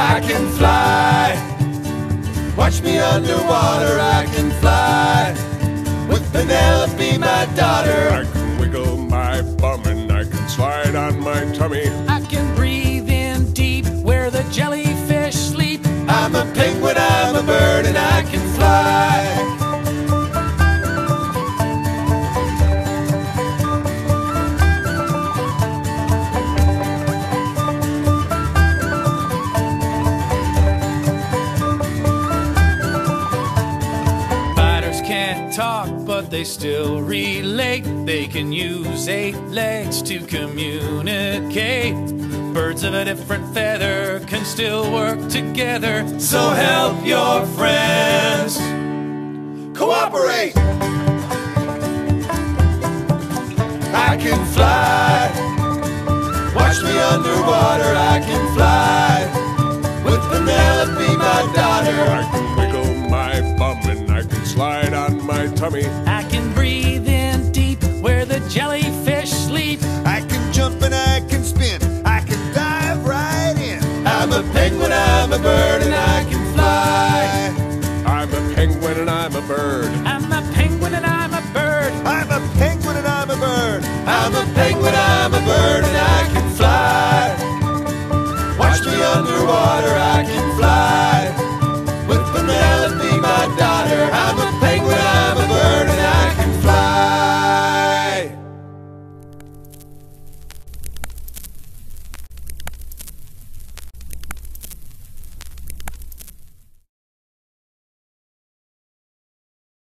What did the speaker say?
I can fly. Watch me underwater, I can fly. With Penelope, my daughter. I can wiggle my bum and I can slide on my tummy. Can't talk, but they still relate. They can use eight legs to communicate. Birds of a different feather can still work together. So help your friends. Cooperate. I can fly. Watch me underwater, tummy. I can breathe in deep where the jellyfish sleep. I can jump and I can spin. I can dive right in. I'm a penguin, I'm a bird, and I can fly. I'm a penguin and I'm a bird.